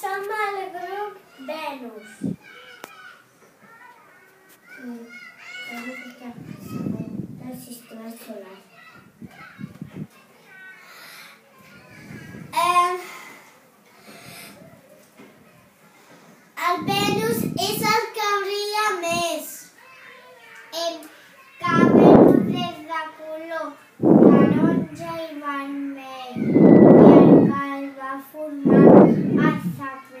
som el grup Venus. del sistema solar. Eh, el Venus és el que brilla més. En cap, és de color taronja i vermell. Ah, sabe?